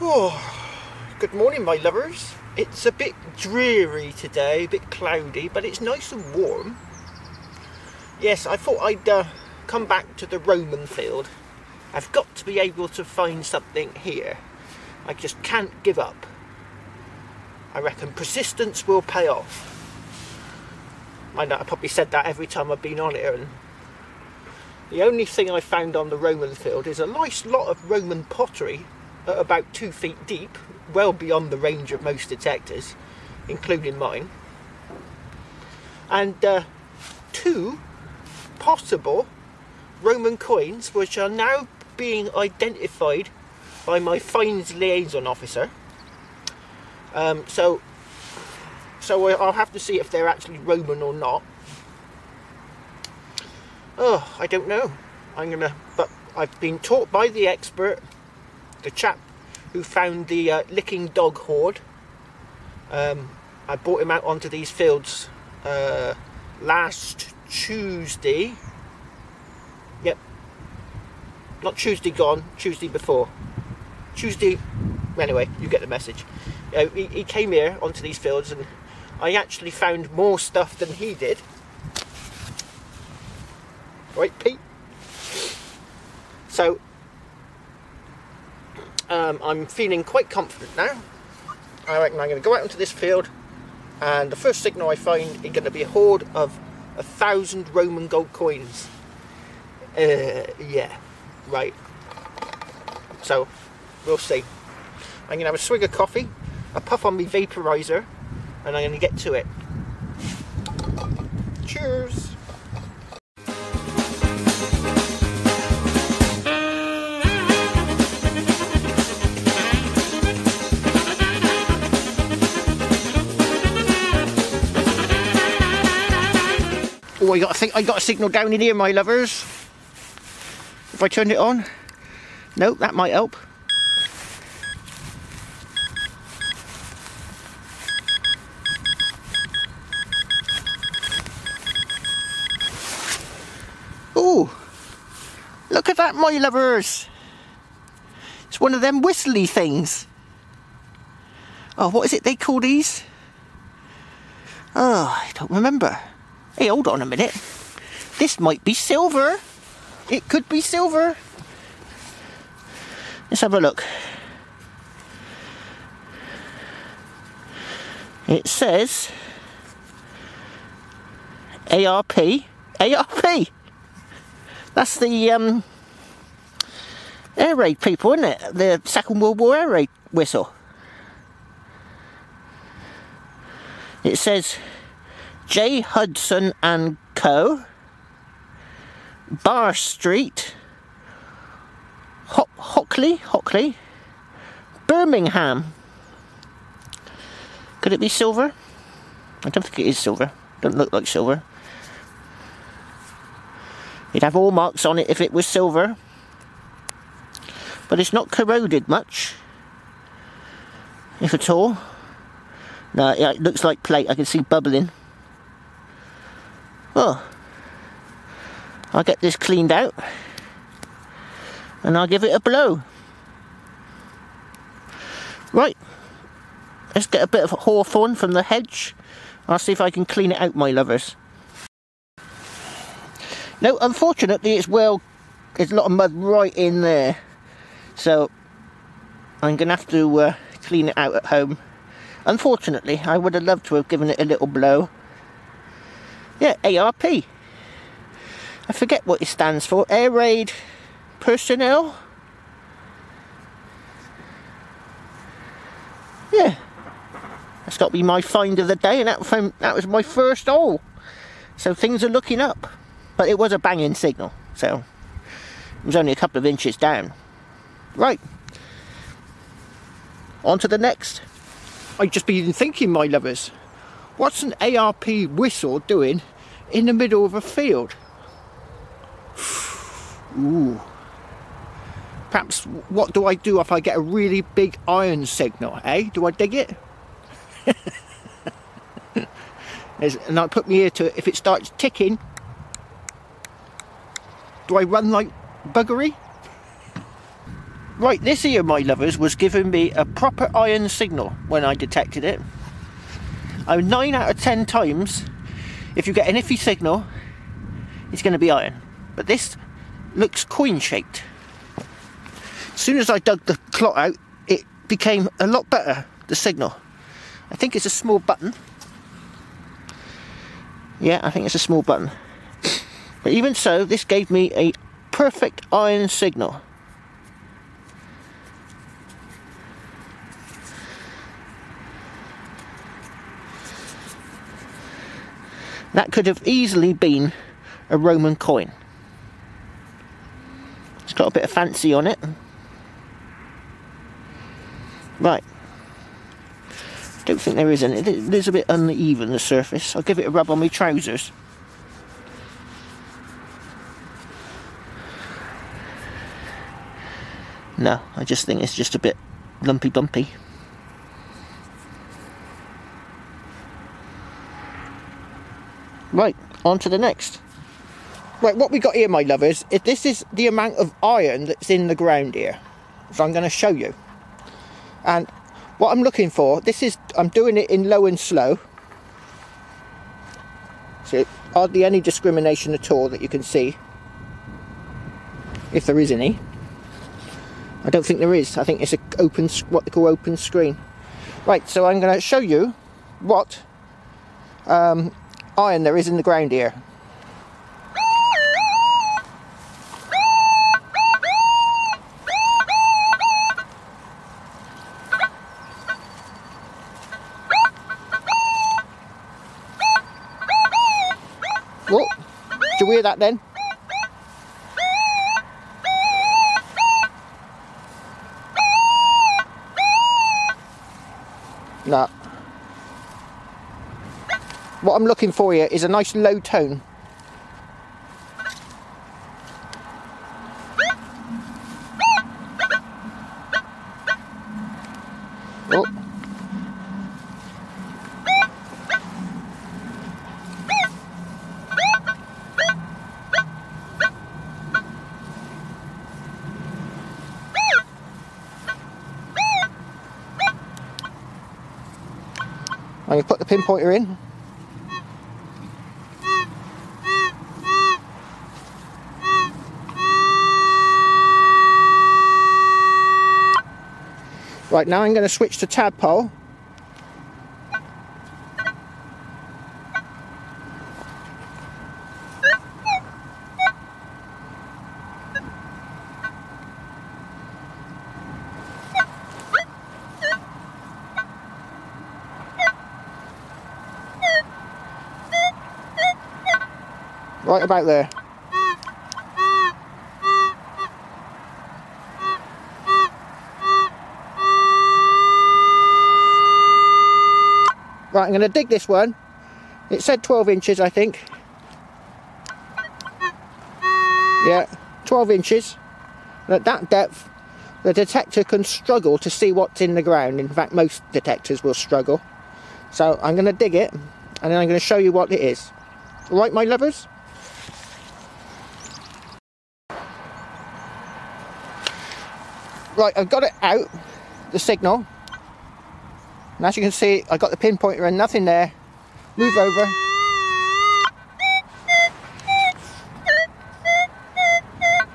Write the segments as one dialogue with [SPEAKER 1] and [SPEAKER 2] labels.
[SPEAKER 1] Oh, good morning, my lovers. It's a bit dreary today, a bit cloudy, but it's nice and warm. Yes, I thought I'd uh, come back to the Roman field. I've got to be able to find something here. I just can't give up. I reckon persistence will pay off. I know I probably said that every time I've been on here and the only thing I found on the Roman field is a nice lot of Roman pottery at about two feet deep, well beyond the range of most detectors, including mine. And uh, two possible Roman coins which are now being identified by my finds liaison officer. Um, so, so I'll have to see if they're actually Roman or not. Oh, I don't know. I'm gonna, but I've been taught by the expert the chap who found the uh, licking dog hoard. Um, I brought him out onto these fields uh, last Tuesday. Yep. Not Tuesday gone, Tuesday before. Tuesday, anyway, you get the message. Uh, he, he came here onto these fields and I actually found more stuff than he did. Right, Pete? So, um, I'm feeling quite confident now. I reckon I'm going to go out into this field and the first signal I find is going to be a hoard of a thousand Roman gold coins. Uh, yeah, right. So, we'll see. I'm going to have a swig of coffee, a puff on my vaporizer, and I'm going to get to it. Cheers! Oh, I got got a signal down in here, my lovers. If I turn it on, no, that might help. Oh, look at that, my lovers. It's one of them whistly things. Oh, what is it they call these? Oh, I don't remember. Hey, hold on a minute. This might be silver. It could be silver. Let's have a look. It says ARP. ARP. That's the um, air raid people, isn't it? The Second World War air raid whistle. It says J. Hudson and Co. Barr Street, Ho Hockley, Hockley, Birmingham. Could it be silver? I don't think it is silver. Don't look like silver. It'd have all marks on it if it was silver. But it's not corroded much. If at all. No, it looks like plate. I can see bubbling. Well, I'll get this cleaned out and I'll give it a blow. Right, let's get a bit of hawthorn from the hedge. I'll see if I can clean it out, my lovers. No, unfortunately, it's well, there's a lot of mud right in there. So, I'm going to have to uh, clean it out at home. Unfortunately, I would have loved to have given it a little blow. Yeah, ARP. I forget what it stands for. Air Raid Personnel. Yeah. That's got to be my find of the day, and that, that was my first hole. So things are looking up. But it was a banging signal, so it was only a couple of inches down. Right. On to the next. I've just been thinking, my lovers, What's an ARP whistle doing in the middle of a field? Ooh. Perhaps what do I do if I get a really big iron signal, eh? Do I dig it? and I put my ear to it. If it starts ticking, do I run like buggery? Right, this here, my lovers, was giving me a proper iron signal when I detected it. I'm 9 out of 10 times, if you get an iffy signal, it's going to be iron. But this looks coin shaped. As soon as I dug the clot out, it became a lot better, the signal. I think it's a small button. Yeah, I think it's a small button. But even so, this gave me a perfect iron signal. That could have easily been a Roman coin. It's got a bit of fancy on it. Right. Don't think there is any. It is a bit uneven, the surface. I'll give it a rub on my trousers. No, I just think it's just a bit lumpy bumpy. Right, on to the next. Right, what we got here, my lovers, is this is the amount of iron that's in the ground here. So I'm going to show you. And what I'm looking for, this is, I'm doing it in low and slow. So hardly any discrimination at all that you can see. If there is any. I don't think there is. I think it's a open, what they call open screen. Right, so I'm going to show you what um, Oh, iron there is in the ground here. Oh, did you hear that then? No. What I'm looking for here is a nice low tone. Oh. I'm going to put the pinpointer in. Right, now I'm going to switch to tadpole. Right about there. Right, I'm going to dig this one. It said 12 inches, I think. Yeah, 12 inches. And at that depth, the detector can struggle to see what's in the ground. In fact, most detectors will struggle. So I'm going to dig it, and then I'm going to show you what it is. Right, my lovers? Right, I've got it out, the signal. And as you can see, I got the pinpointer and nothing there. Move over.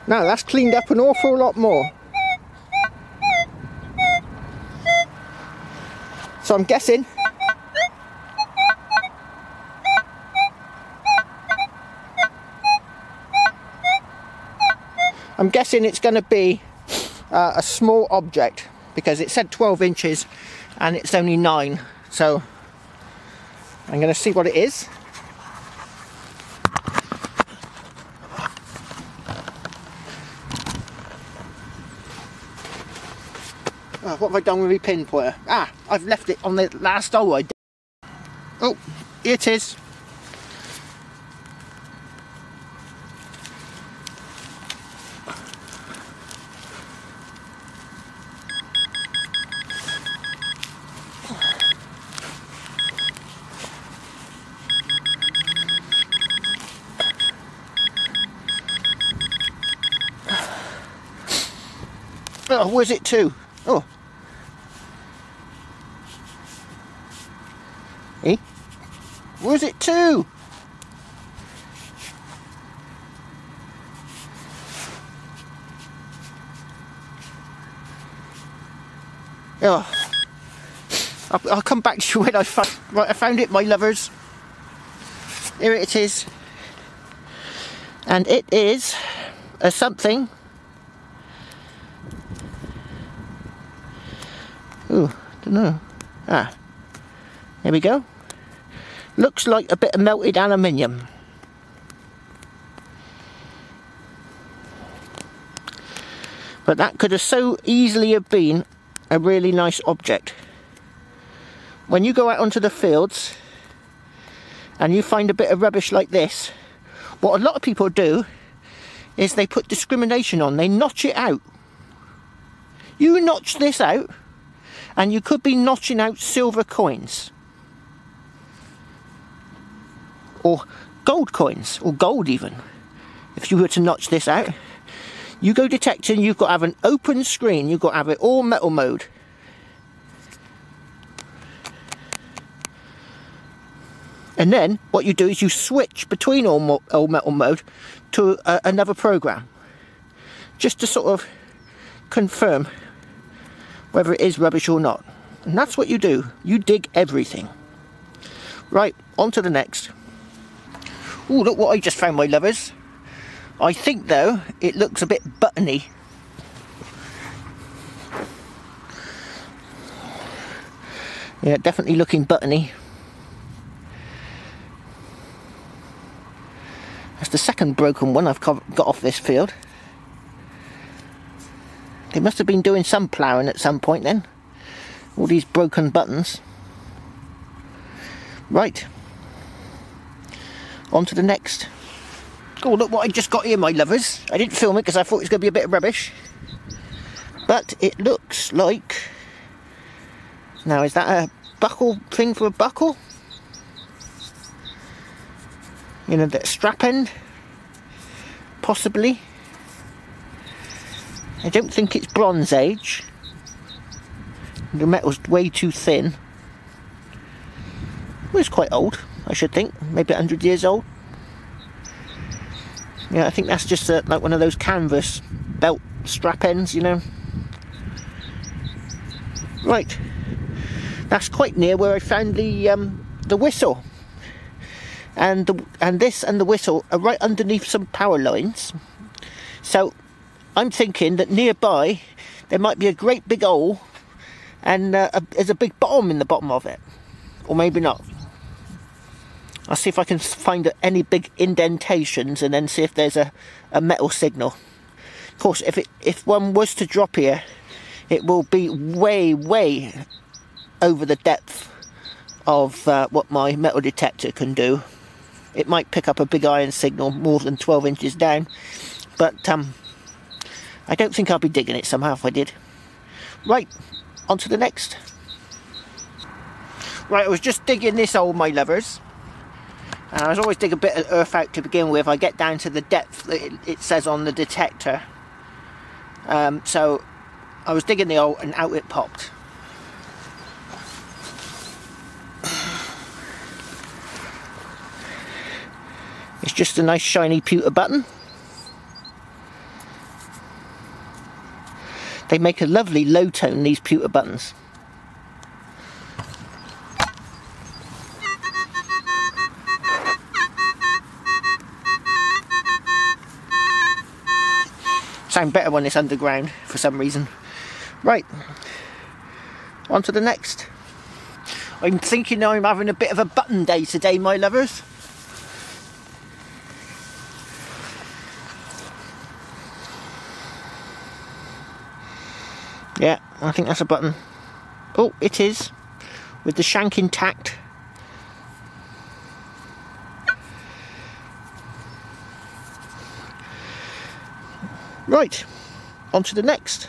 [SPEAKER 1] Now that's cleaned up an awful lot more. So I'm guessing I'm guessing it's going to be uh, a small object because it said 12 inches and it's only 9 so I'm going to see what it is oh, what have I done with my pinpointer? Ah, I've left it on the last hole I did. Oh, here it is. Where's it to? Oh. Eh? Where's it to? Oh. I'll, I'll come back to you when I find... Right, I found it, my lovers. Here it is. And it is a something. Ooh, don't know. Ah, there we go. Looks like a bit of melted aluminium. But that could have so easily have been a really nice object. When you go out onto the fields and you find a bit of rubbish like this, what a lot of people do is they put discrimination on, they notch it out. You notch this out and you could be notching out silver coins. Or gold coins, or gold even, if you were to notch this out. You go detecting, you've got to have an open screen, you've got to have it all metal mode. And then what you do is you switch between all, all metal mode to uh, another program. Just to sort of confirm whether it is rubbish or not. And that's what you do. You dig everything. Right, on to the next. Oh, look what I just found, my lovers. I think though it looks a bit buttony. Yeah, definitely looking buttony. That's the second broken one I've got off this field. They must have been doing some ploughing at some point then. All these broken buttons. Right. On to the next. Oh, look what I just got here, my lovers. I didn't film it because I thought it was going to be a bit of rubbish. But it looks like... Now, is that a buckle thing for a buckle? You know, that strap end? Possibly. I don't think it's Bronze Age. The metal's way too thin. Well, it's quite old, I should think. Maybe 100 years old. Yeah, I think that's just a, like one of those canvas belt strap ends, you know. Right, that's quite near where I found the um, the whistle, and the and this and the whistle are right underneath some power lines. So I'm thinking that nearby there might be a great big hole, and uh, a, there's a big bomb in the bottom of it, or maybe not. I'll see if I can find any big indentations and then see if there's a, a metal signal. Of course, if it if one was to drop here, it will be way, way over the depth of uh, what my metal detector can do. It might pick up a big iron signal more than 12 inches down, but um, I don't think I'll be digging it somehow if I did. Right, on to the next. Right, I was just digging this hole, my lovers. And I always dig a bit of earth out to begin with. I get down to the depth that it, it says on the detector. Um, so I was digging the hole and out it popped. It's just a nice shiny pewter button. They make a lovely low tone, these pewter buttons. sound better when it's underground for some reason. Right, on to the next. I'm thinking I'm having a bit of a button day today, my lovers. Yeah, I think that's a button. Oh, it is. With the shank intact. Right, on to the next.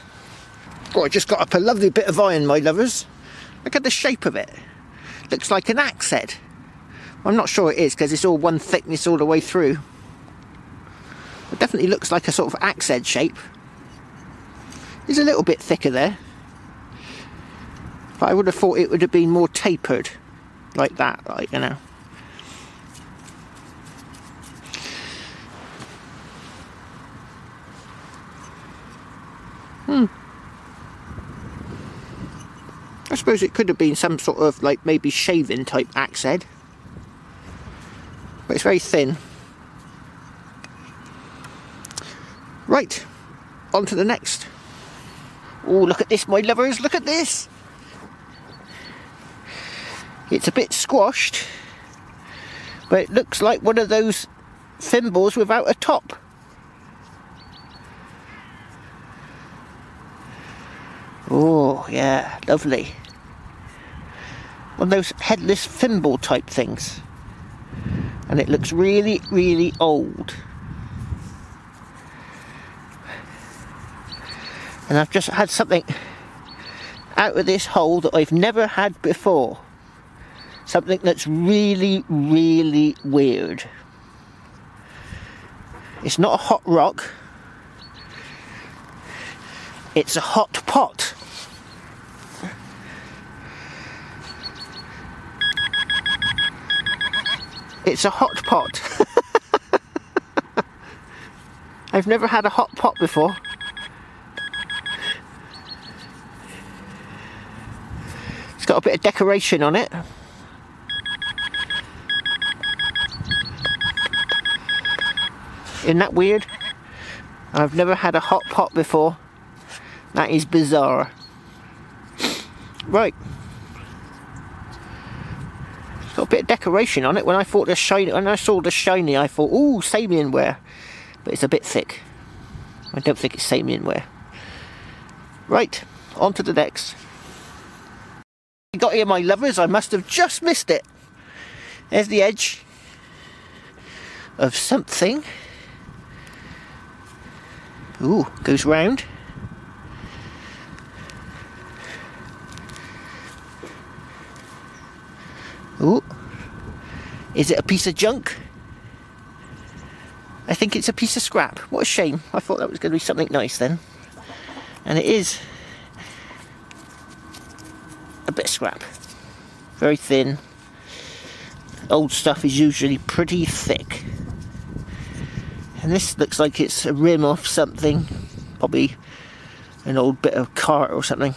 [SPEAKER 1] Oh, I just got up a lovely bit of iron, my lovers. Look at the shape of it. Looks like an axe head. I'm not sure it is because it's all one thickness all the way through. It definitely looks like a sort of axe head shape. Is a little bit thicker there. But I would have thought it would have been more tapered like that, like, you know. Hmm. I suppose it could have been some sort of like maybe shaving type axe head. But it's very thin. Right, on to the next. Oh, look at this, my lovers, look at this. It's a bit squashed, but it looks like one of those thimbles without a top. Oh, yeah, lovely. One of those headless thimble type things. And it looks really, really old. And I've just had something out of this hole that I've never had before. Something that's really, really weird. It's not a hot rock. It's a hot pot. It's a hot pot. I've never had a hot pot before. Got a bit of decoration on it. Isn't that weird? I've never had a hot pot before. That is bizarre. Right. It's got a bit of decoration on it. When I thought the shiny, when I saw the shiny, I thought, ooh, Samian ware. But it's a bit thick. I don't think it's Samian ware. Right, on to the next. Got here my lovers, I must have just missed it. There's the edge of something. Ooh, goes round. Ooh. Is it a piece of junk? I think it's a piece of scrap. What a shame. I thought that was going to be something nice then. And it is a bit of scrap. Very thin. Old stuff is usually pretty thick. And this looks like it's a rim off something. Probably an old bit of cart or something.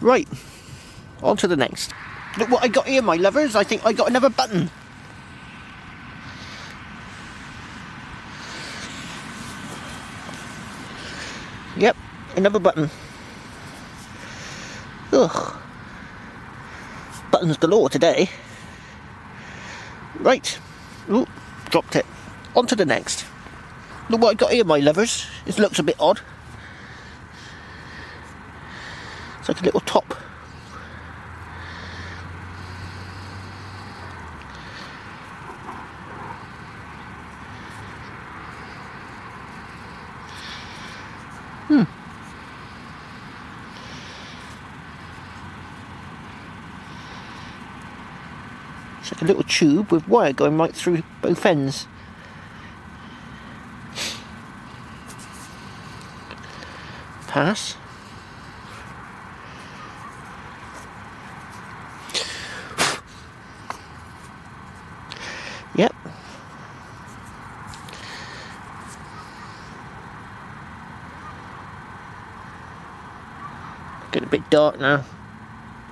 [SPEAKER 1] Right, on to the next. Look what I got here, my lovers. I think I got another button. Yep, another button. Ugh. Buttons galore today. Right. Ooh, dropped it. On to the next. Look what I got here, my lovers. It looks a bit odd. It's like a little top. Hmm. It's like a little tube with wire going right through both ends. Pass. Yep. Getting a bit dark now.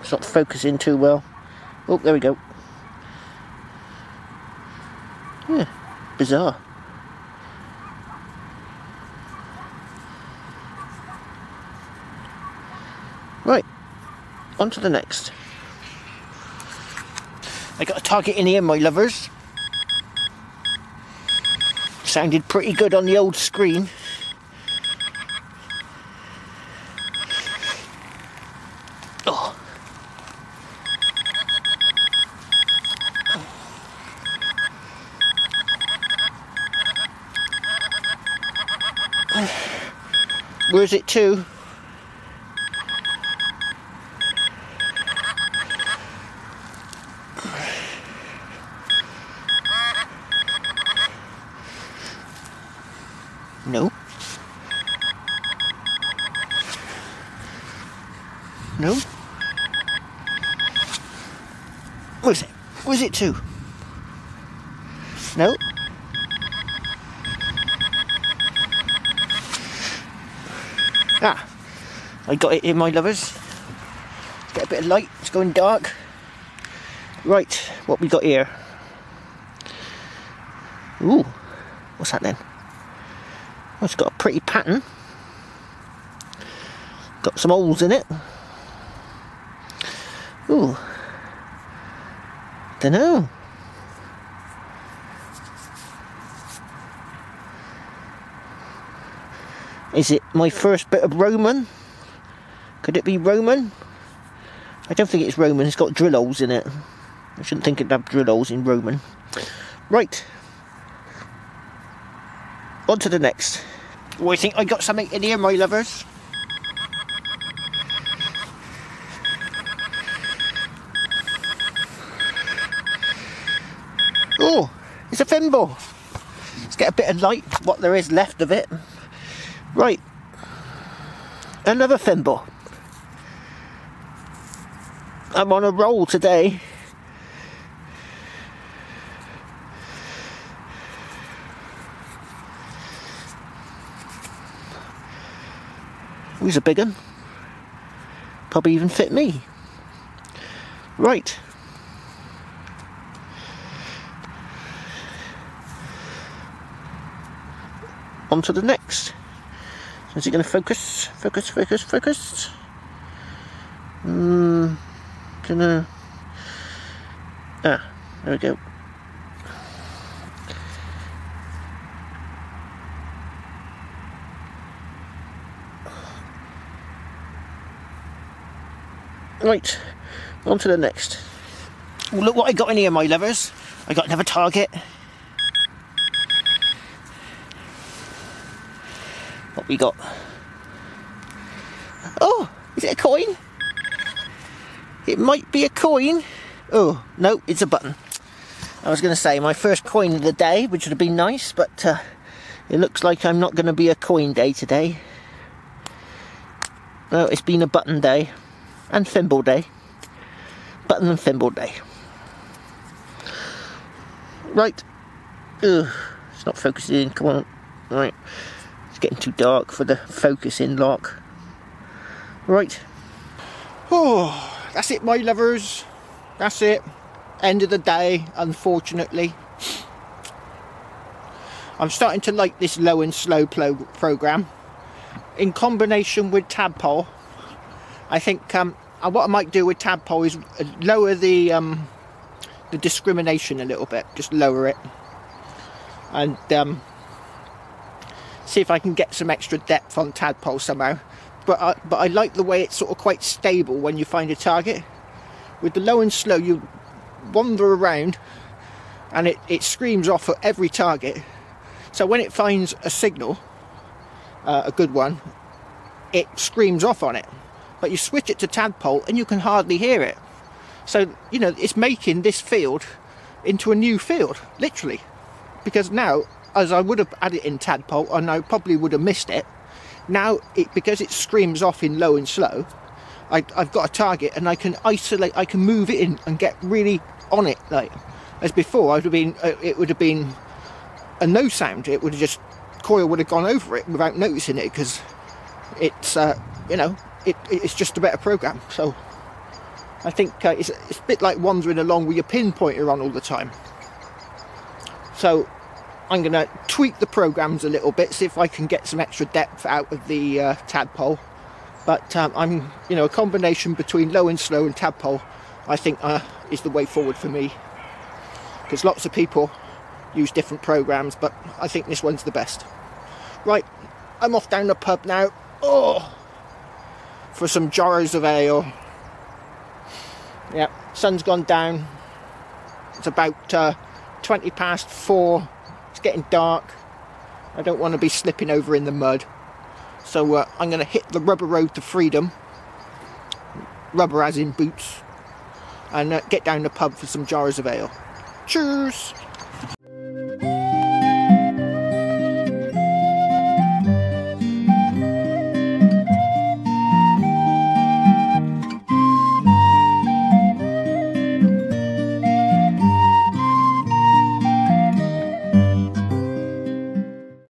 [SPEAKER 1] It's not focusing too well. Oh, there we go. Yeah, bizarre. Right, on to the next. I got a target in here, my lovers. Sounded pretty good on the old screen. Oh. Where's it to? No. No? Where's it? Where's it to? No? I got it in my lovers. Get a bit of light, it's going dark. Right, what we got here? Ooh, what's that then? Oh, it's got a pretty pattern. Got some holes in it. Ooh. Dunno. Is it my first bit of Roman? Could it be Roman? I don't think it's Roman, it's got drill holes in it. I shouldn't think it'd have drill holes in Roman. Right. On to the next. Oh, I think I got something in here, my lovers. Oh, it's a thimble. Let's get a bit of light, what there is left of it. Right, another thimble. I'm on a roll today. He's a big one. Probably even fit me. Right. On to the next. Is it going to focus? Focus, focus, focus? Hmm. Ah, there we go. Right, on to the next. Look what I got in here, my lovers. I got another target. What we got? Oh, is it a coin? It might be a coin. Oh, no, it's a button. I was going to say my first coin of the day, which would have been nice, but uh, it looks like I'm not going to be a coin day today. No, it's been a button day and thimble day. Button and thimble day. Right. Ugh, it's not focusing. Come on. Right. It's getting too dark for the focusing lock. Right. Oh that's it my lovers. That's it. End of the day unfortunately. I'm starting to like this low and slow pro program. In combination with tadpole I think um, uh, what I might do with tadpole is uh, lower the um, the discrimination a little bit. Just lower it. And um, see if I can get some extra depth on tadpole somehow but I, but I like the way it's sort of quite stable when you find a target. With the low and slow, you wander around and it, it screams off at every target. So when it finds a signal, uh, a good one, it screams off on it. But you switch it to tadpole and you can hardly hear it. So, you know, it's making this field into a new field, literally. Because now, as I would have had it in tadpole, and I probably would have missed it, now, it, because it screams off in low and slow, I, have got a target and I can isolate, I can move it in and get really on it. Like as before, I would have been, uh, it would have been a no sound. It would have just coil would have gone over it without noticing it because it's, uh, you know, it, it's just a better program. So I think uh, it's, it's a bit like wandering along with your pinpointer on all the time. So I'm going to tweak the programs a little bit, see if I can get some extra depth out of the uh, tadpole. But um, I'm, you know, a combination between low and slow and tadpole, I think uh, is the way forward for me. Because lots of people use different programs, but I think this one's the best. Right, I'm off down the pub now. Oh, for some jars of ale. Yeah, sun's gone down. It's about uh, 20 past four getting dark. I don't want to be slipping over in the mud. So uh, I'm going to hit the rubber road to freedom. Rubber as in boots. And uh, get down the pub for some jars of ale. Cheers!